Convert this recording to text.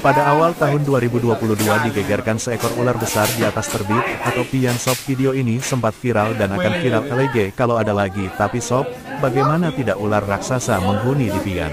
Pada awal tahun 2022 digegerkan seekor ular besar di atas terbit, atau pian sob video ini sempat viral dan akan viral lagi kalau ada lagi, tapi sob, bagaimana tidak ular raksasa menghuni di pian?